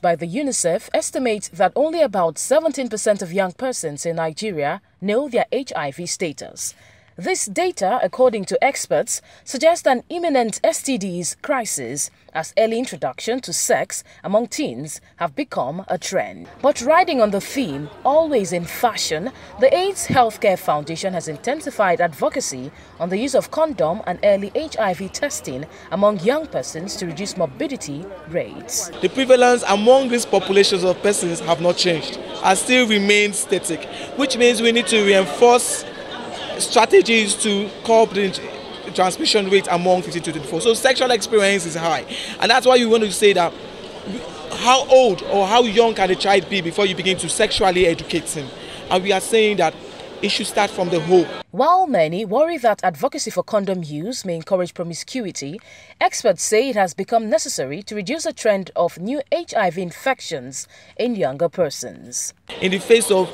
by the UNICEF estimates that only about 17% of young persons in Nigeria know their HIV status. This data, according to experts, suggests an imminent STDs crisis as early introduction to sex among teens have become a trend. But riding on the theme, always in fashion, the AIDS Healthcare Foundation has intensified advocacy on the use of condom and early HIV testing among young persons to reduce morbidity rates. The prevalence among these populations of persons have not changed and still remain static, which means we need to reinforce strategies to curb the transmission rate among 15 to 24. So sexual experience is high. And that's why you want to say that how old or how young can a child be before you begin to sexually educate him? And we are saying that it should start from the home. While many worry that advocacy for condom use may encourage promiscuity, experts say it has become necessary to reduce the trend of new HIV infections in younger persons. In the face of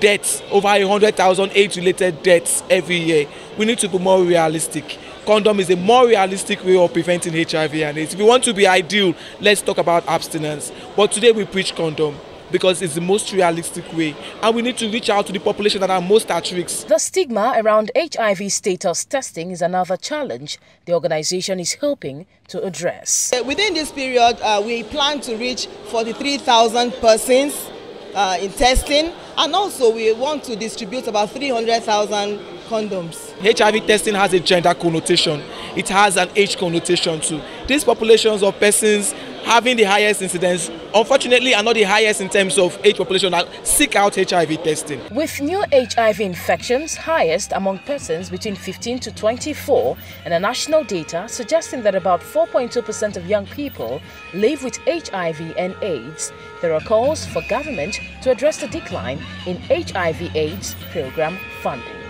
deaths, over 100,000 AIDS-related deaths every year. We need to be more realistic. Condom is a more realistic way of preventing HIV and AIDS. If we want to be ideal, let's talk about abstinence. But today we preach condom because it's the most realistic way and we need to reach out to the population that are most at risk. The stigma around HIV status testing is another challenge the organization is hoping to address. Within this period, uh, we plan to reach 43,000 persons uh, in testing and also we want to distribute about 300,000 condoms. HIV testing has a gender connotation. It has an age connotation too. These populations of persons having the highest incidence, unfortunately, are not the highest in terms of age population that seek out HIV testing. With new HIV infections highest among persons between 15 to 24, and a national data suggesting that about 4.2% of young people live with HIV and AIDS, there are calls for government to address the decline in HIV AIDS program funding.